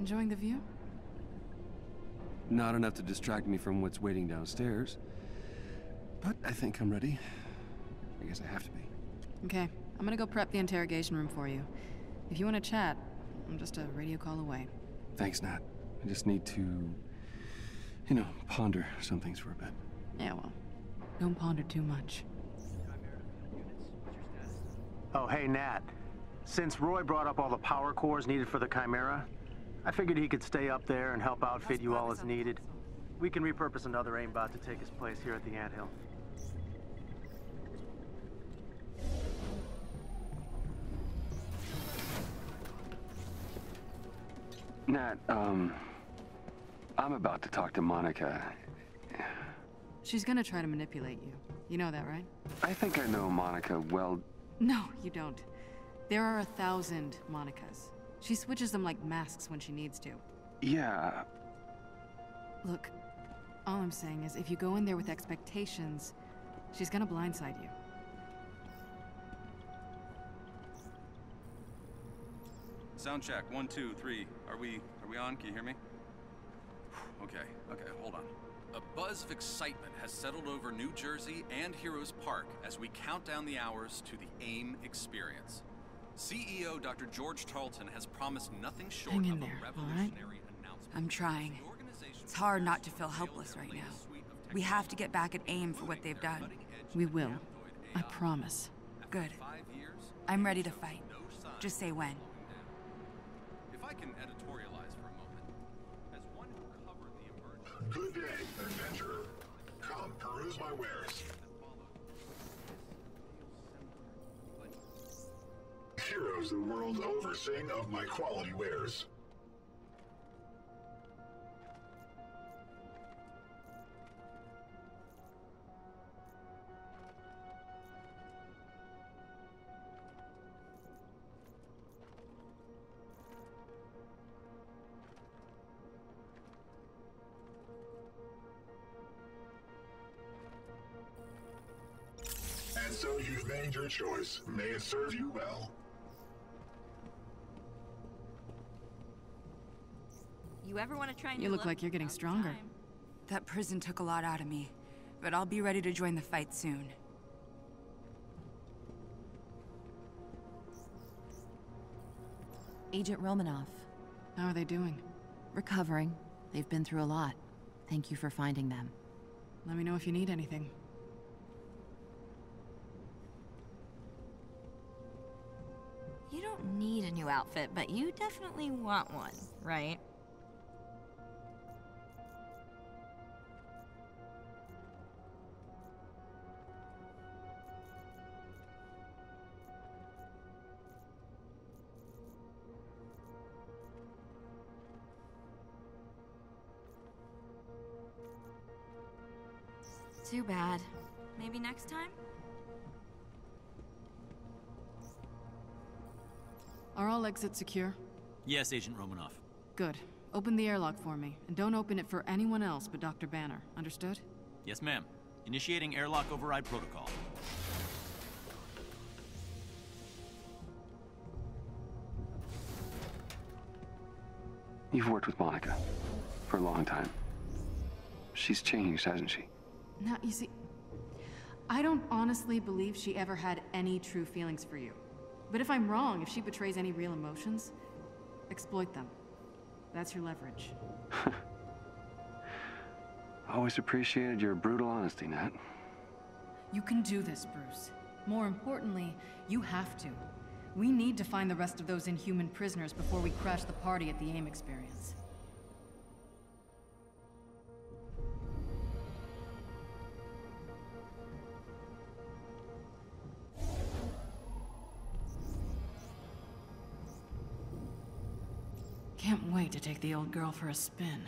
Enjoying the view? Not enough to distract me from what's waiting downstairs. But I think I'm ready. I guess I have to be. Okay, I'm gonna go prep the interrogation room for you. If you want to chat, I'm just a radio call away. Thanks, Nat. I just need to, you know, ponder some things for a bit. Yeah, well, don't ponder too much. Oh, hey, Nat. Since Roy brought up all the power cores needed for the Chimera, I figured he could stay up there and help outfit you all as needed. We can repurpose another aimbot to take his place here at the anthill. Nat, um, I'm about to talk to Monica. She's gonna try to manipulate you. You know that, right? I think I know Monica well. No, you don't. There are a thousand Monicas. She switches them like masks when she needs to. Yeah, Look, all I'm saying is if you go in there with expectations, she's gonna blindside you. Sound check. One, two, three. Are we are we on? Can you hear me? Okay, okay, hold on. A buzz of excitement has settled over New Jersey and Heroes Park as we count down the hours to the AIM experience. CEO Dr. George Tarleton has promised nothing short Hang in of there, a all right? revolutionary announcement. I'm trying. It's hard not to feel helpless right now. latest suite of We have to get back at AIM for what they've done. We will. I promise. Good. I'm ready to fight. Just say when. If I can editorialize for a moment, as one who covered the emergence Good day, adventurer. Come peruse my wares. Heroes the world over sing of my quality wares. And so you've made your choice. May it serve you well. You ever want to try and You look like you're getting stronger. That prison took a lot out of me, but I'll be ready to join the fight soon. Agent Romanoff. How are they doing? Recovering. They've been through a lot. Thank you for finding them. Let me know if you need anything. You don't need a new outfit, but you definitely want one, right? Are all exits secure? Yes, Agent Romanoff. Good. Open the airlock for me, and don't open it for anyone else but Dr. Banner. Understood? Yes, ma'am. Initiating airlock override protocol. you've worked with Monica for a long time. She's changed, hasn't she? Now, you see, I don't honestly believe she ever had any true feelings for you. But if I'm wrong, if she betrays any real emotions, exploit them. That's your leverage. Always appreciated your brutal honesty, Nat. You can do this, Bruce. More importantly, you have to. We need to find the rest of those inhuman prisoners before we crash the party at the AIM experience. To take the old girl for a spin.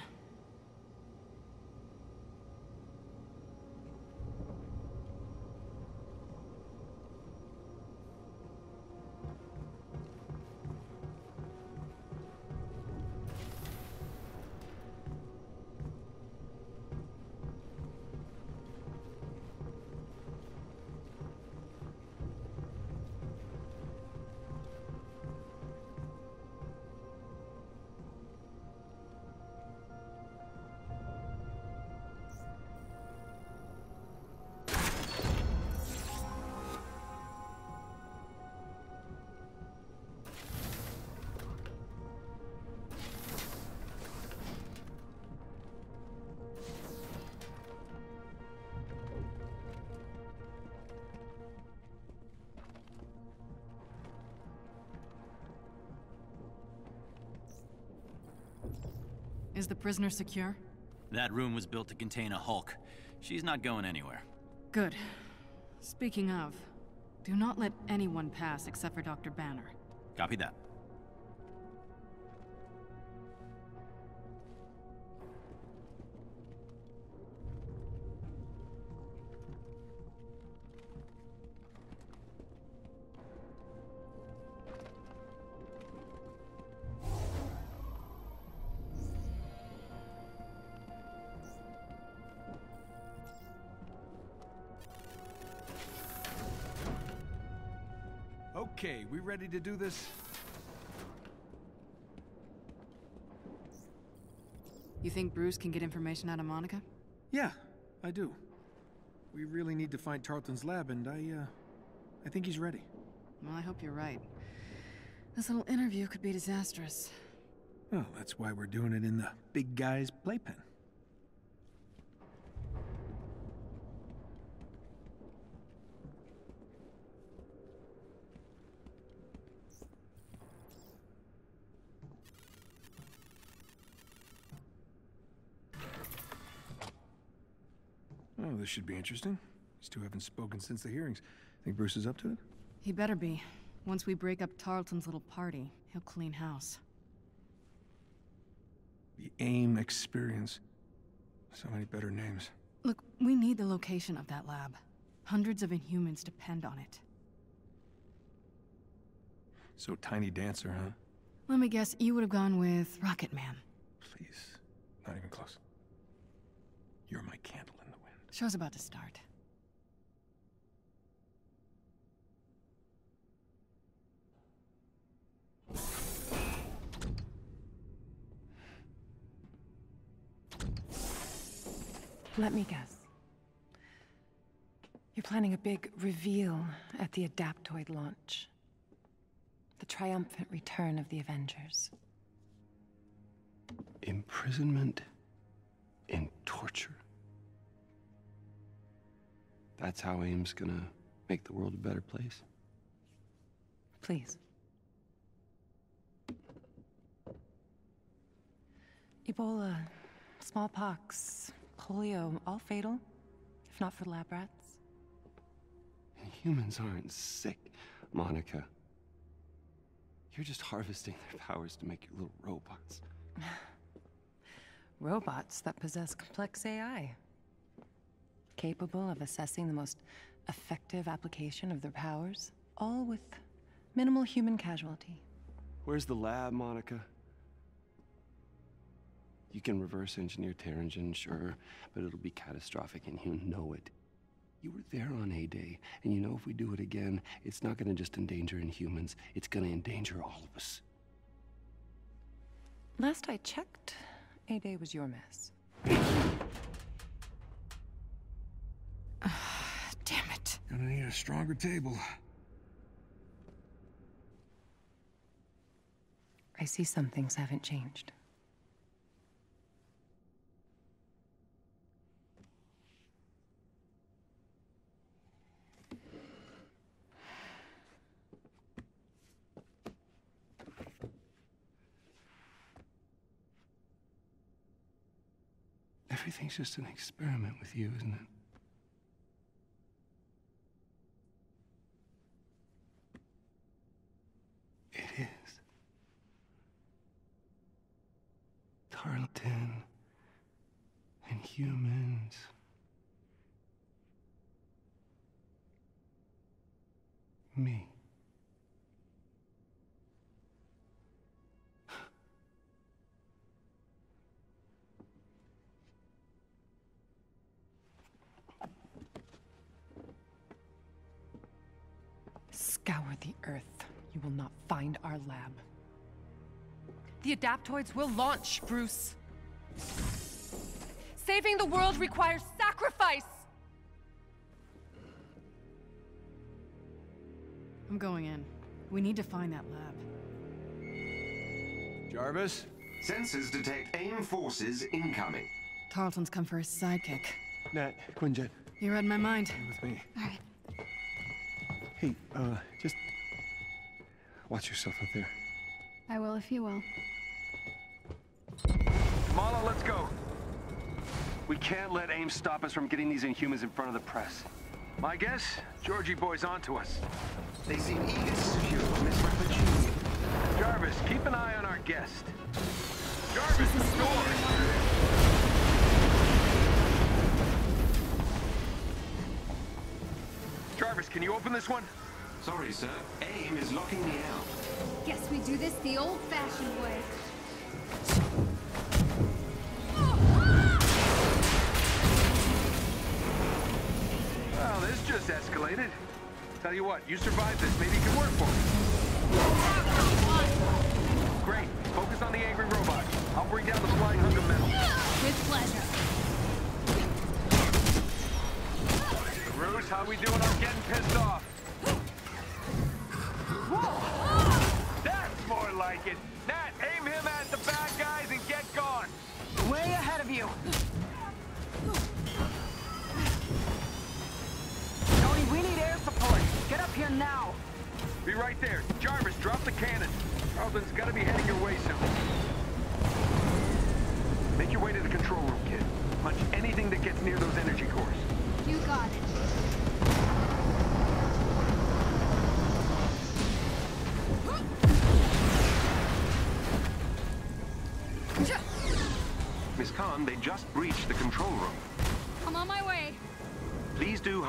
Is the prisoner secure? That room was built to contain a Hulk. She's not going anywhere. Good. Speaking of, do not let anyone pass except for Dr. Banner. Copy that. Okay, we ready to do this? You think Bruce can get information out of Monica? Yeah, I do. We really need to find Tarleton's lab, and I, uh, I think he's ready. Well, I hope you're right. This little interview could be disastrous. Well, that's why we're doing it in the big guy's playpen. Oh, this should be interesting. These two haven't spoken since the hearings. Think Bruce is up to it? He better be. Once we break up Tarleton's little party, he'll clean house. The AIM experience. So many better names. Look, we need the location of that lab. Hundreds of Inhumans depend on it. So Tiny Dancer, huh? Let me guess, you would have gone with Rocket Man. Please. Not even close. You're my candle in the wind. Show's about to start. Let me guess. You're planning a big reveal at the Adaptoid launch. The triumphant return of the Avengers. Imprisonment and torture. That's how AIM's gonna make the world a better place. Please. Ebola, smallpox, polio, all fatal, if not for lab rats. Humans aren't sick, Monica. You're just harvesting their powers to make your little robots. Robots that possess complex AI. Capable of assessing the most effective application of their powers, all with minimal human casualty. Where's the lab, Monica? You can reverse engineer Terrigen, sure, but it'll be catastrophic and you know it. You were there on A-Day, and you know if we do it again, it's not gonna just endanger Inhumans, it's gonna endanger all of us. Last I checked, A-Day was your mess. Damn it. Gonna need a stronger table. I see some things haven't changed. Everything's just an experiment with you, isn't it? The Earth. You will not find our lab. The Adaptoids will launch, Bruce. Saving the world requires sacrifice! I'm going in. We need to find that lab. Jarvis? Sensors detect AIM forces incoming. Tarleton's come for his sidekick. Nat, Quinjet. You read my mind. Stay with me. All right. Hey, uh, just watch yourself out there. I will if you will. Mala, let's go. We can't let AIM stop us from getting these Inhumans in front of the press. My guess? Georgie boy's onto us. They seem eager to secure Miss Rappaccini. Jarvis, keep an eye on our guest. Jarvis, doors! Jarvis, can you open this one? Sorry, sir. AIM is locking me out. Guess we do this the old-fashioned way. Well, this just escalated. Tell you what, you survived this. Maybe it can work for me. Great. Focus on the angry robot. I'll bring down the flying hunk of metal. With pleasure. Bruce, how we doing on getting pissed off?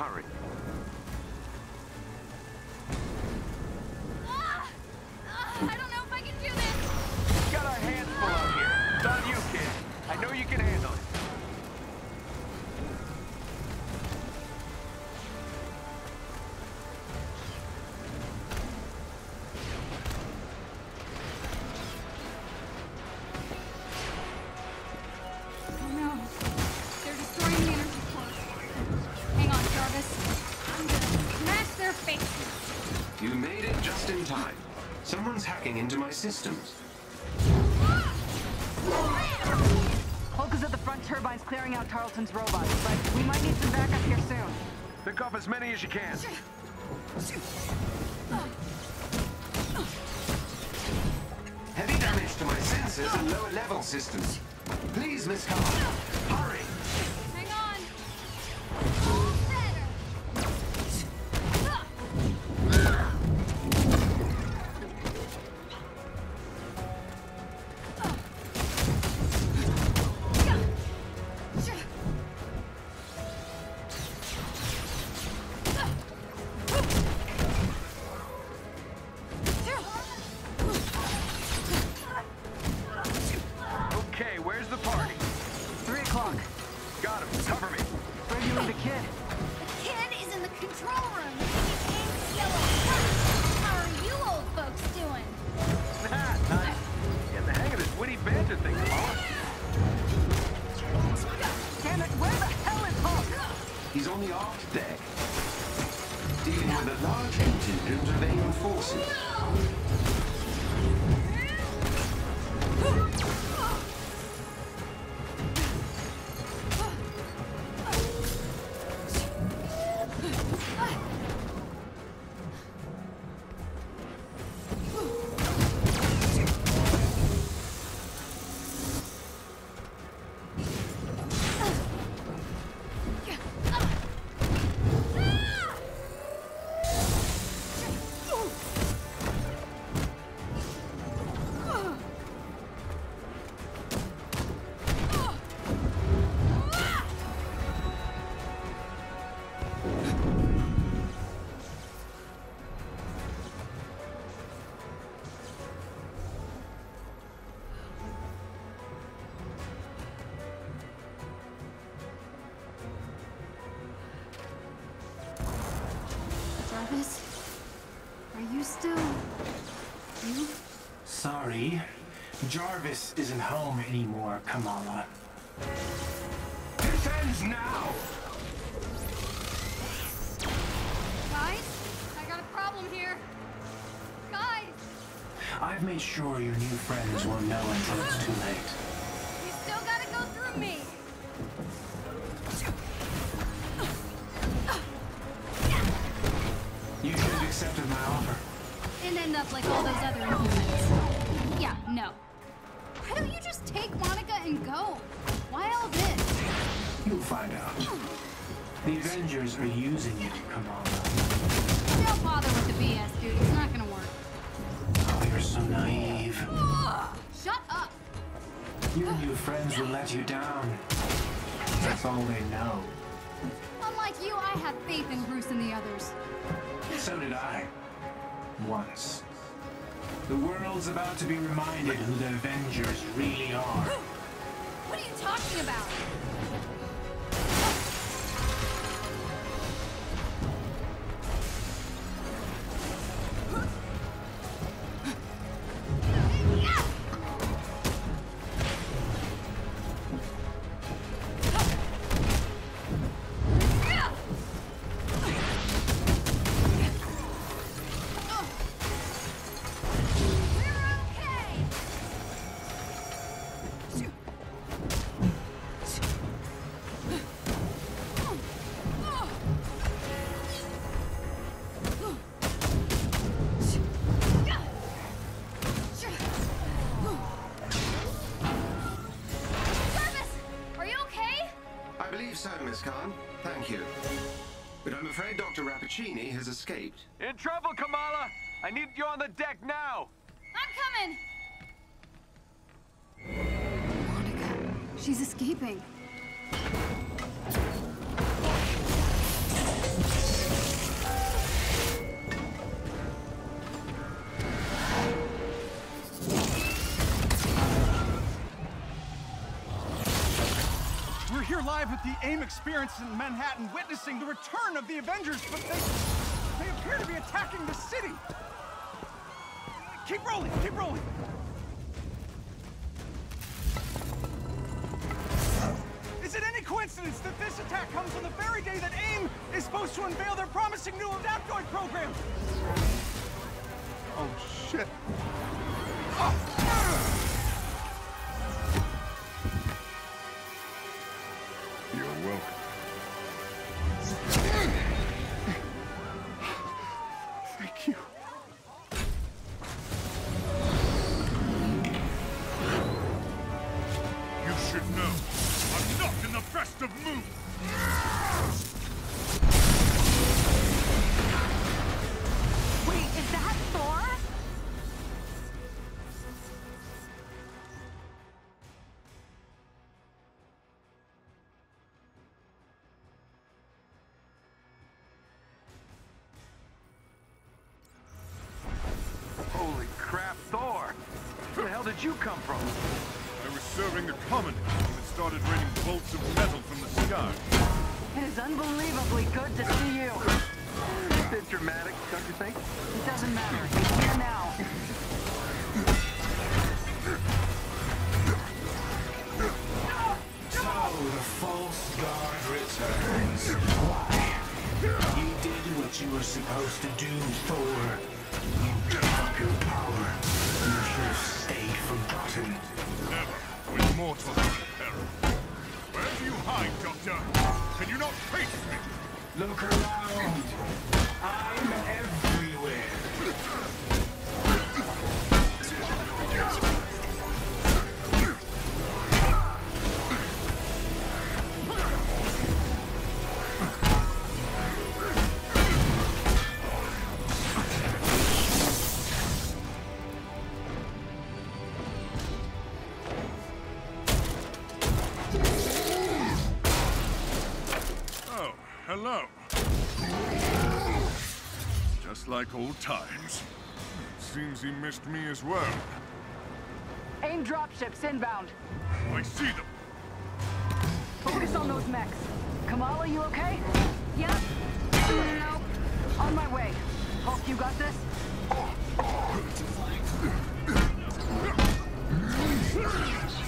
Hurry. Someone's hacking into my systems. Focus at the front turbines clearing out Tarleton's robots, but we might need some backup here soon. Pick off as many as you can. Heavy damage to my sensors and lower level systems. Please, Miss Khan, Sorry. Jarvis isn't home anymore, Kamala. This ends now! Guys, I got a problem here. Guys, I've made sure your new friends won't know until it's too late. Your friends will let you down. That's all they know. Unlike you, I have faith in Bruce and the others. So did I. Once. The world's about to be reminded who the Avengers really are. What are you talking about? So, Miss Khan. Thank you. But I'm afraid Dr. Rappaccini has escaped. In trouble, Kamala! I need you on the deck now! I'm coming. Monica, she's escaping. Live at the AIM experience in Manhattan, witnessing the return of the Avengers, but they, they appear to be attacking the city. Keep rolling, keep rolling. Is it any coincidence that this attack comes on the very day that AIM is supposed to unveil their promising new Adaptoid program? Oh, shit. You're did you come from? I was serving a common when it started raining bolts of metal from the sky. It is unbelievably good to see you. A Bit dramatic, don't you think? It doesn't matter. He's here now. So the false god returns. Why? You did what you were supposed to do, Thor. Look around. Like old times. Seems he missed me as well. AIM dropships inbound. I see them. Focus on those mechs. Kamala, you okay? Yep. No. On my way. Hulk, you got this? What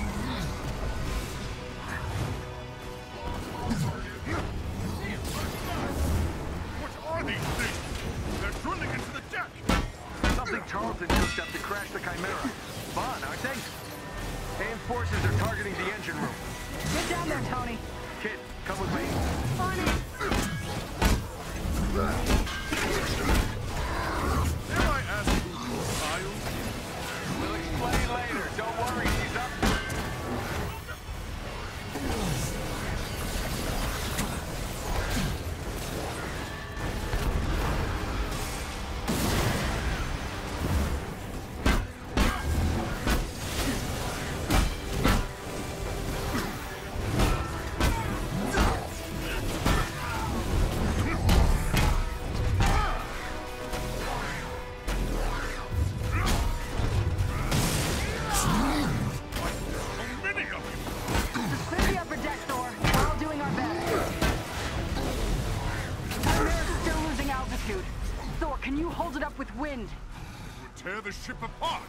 Can you hold it up with wind? It would tear the ship apart!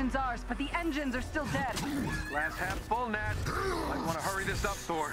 station's ours, but the engines are still dead. Last half full, Nat. I want to hurry this up, Thor.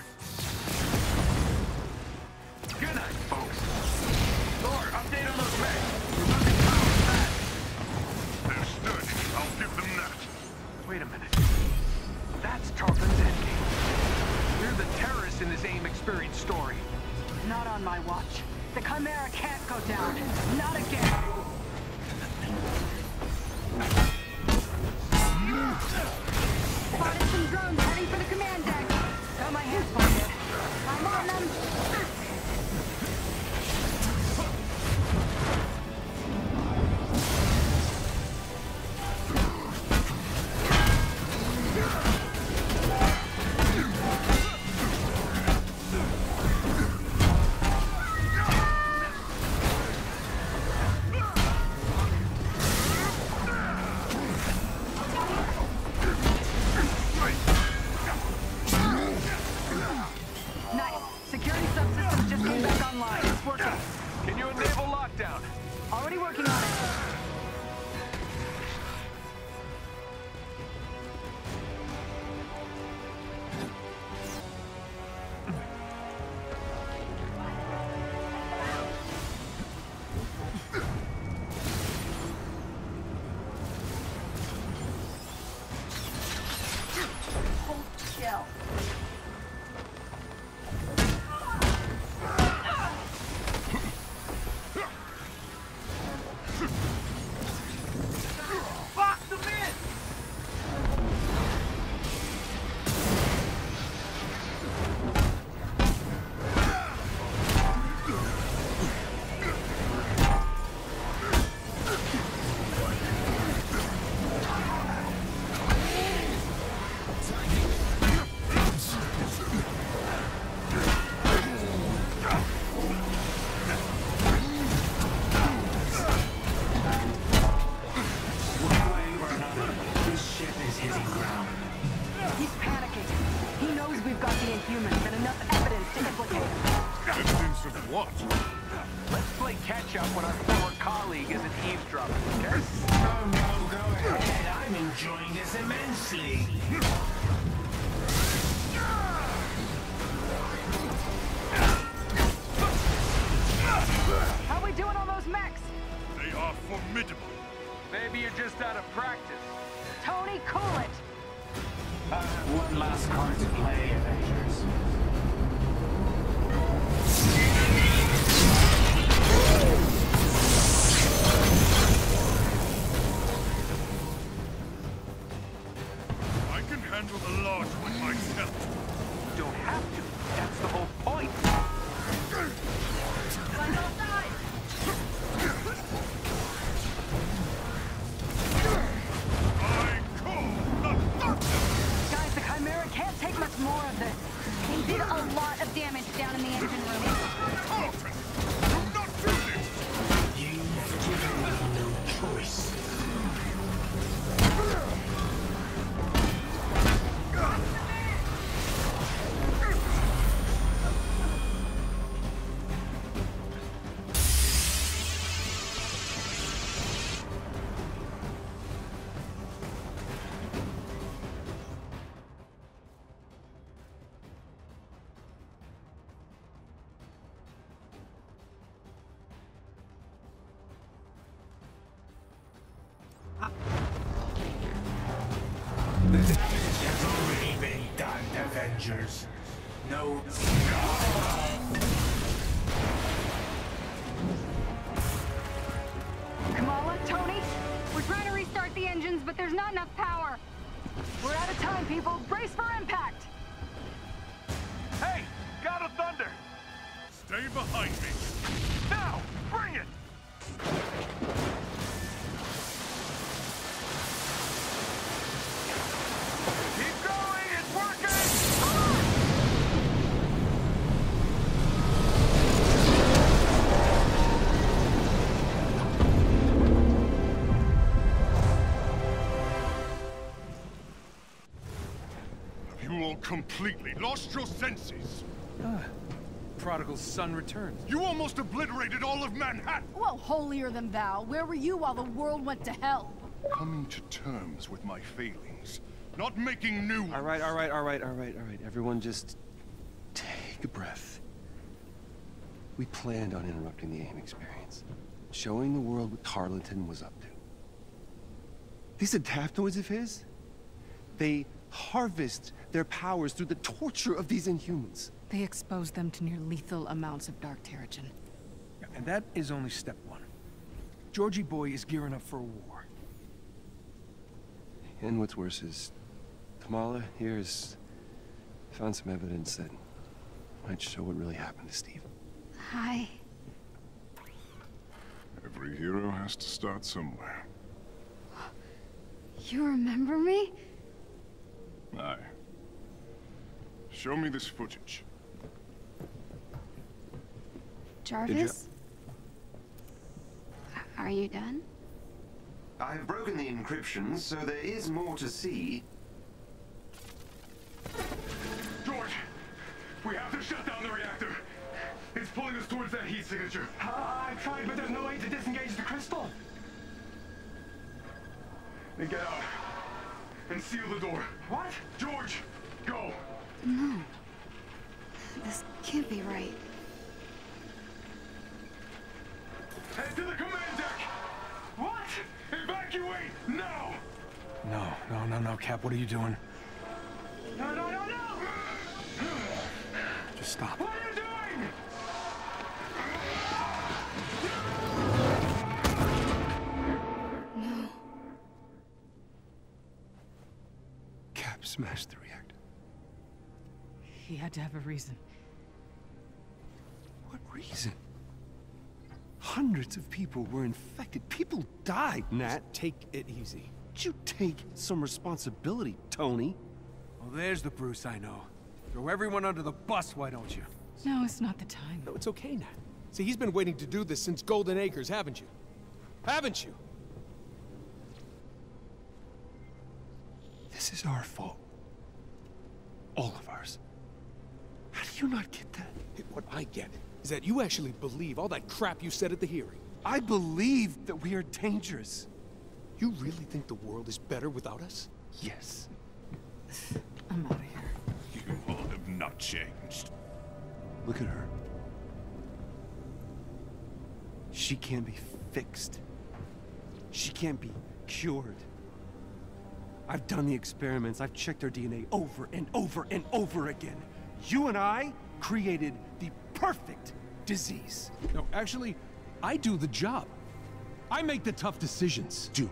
formidable. Maybe you're just out of practice. Tony, cool it! I have one last card to play, Avengers. Avengers. No. Completely lost your senses? Ah, prodigal son returns. You almost obliterated all of Manhattan! Well, holier than thou. Where were you while the world went to hell? Coming to terms with my failings. Not making new All right, all right, all right, all right, all right. Everyone just take a breath. We planned on interrupting the AIM experience. Showing the world what Tarleton was up to. These adaptoids of his, they harvest their powers through the torture of these Inhumans. They expose them to near lethal amounts of Dark Terrigen. Yeah, and that is only step one. Georgie boy is gearing up for a war. And what's worse is, Kamala here has found some evidence that might show what really happened to Steve. Hi. Every hero has to start somewhere. You remember me? Aye. Show me this footage. Jarvis? Are you done? I've broken the encryption, so there is more to see. George! We have to shut down the reactor! It's pulling us towards that heat signature. Ah, I tried, but there's no way to disengage the crystal. Then get out. And seal the door. What? George! Go! No. This can't be right. Head to the command deck! What? Evacuate now! No, no, no, no, Cap, what are you doing? No, no, no, no! Just stop. What are you doing? No. Cap smashed the reactor. He had to have a reason. What reason? Hundreds of people were infected. People died, Nat. Take it easy. Would you take some responsibility, Tony? Well, there's the Bruce I know. Throw everyone under the bus, why don't you? No, it's not the time. No, it's okay, Nat. See, he's been waiting to do this since Golden Acres, haven't you? Haven't you? This is our fault. All of ours. How do you not get that? What I get is that you actually believe all that crap you said at the hearing. I believe that we are dangerous. You really think the world is better without us? Yes. I'm out of here. You all have not changed. Look at her. She can't be fixed. She can't be cured. I've done the experiments. I've checked her DNA over and over and over again. You and I created the perfect disease. No, actually, I do the job. I make the tough decisions. Doomed.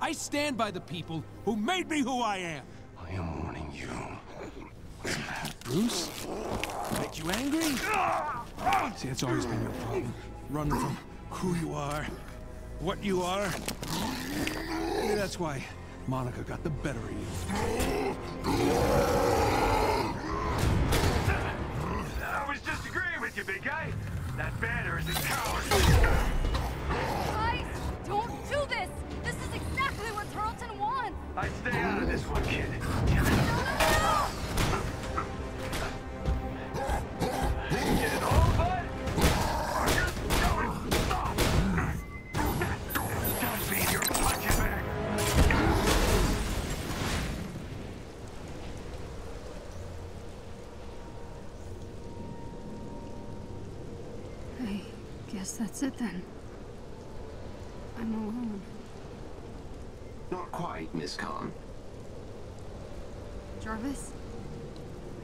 I stand by the people who made me who I am. I am warning you. Bruce? Make you angry? See, that's always been your problem. Running from who you are, what you are. Maybe that's why Monica got the better of you. That Banner is a coward. Guys, don't do this! This is exactly what Tarleton wants! I stay out of this one, kid. Guess that's it then. I'm alone. Not quite, Miss Khan. Jarvis?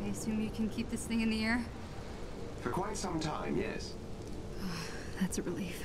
I assume you can keep this thing in the air? For quite some time, yes. That's a relief.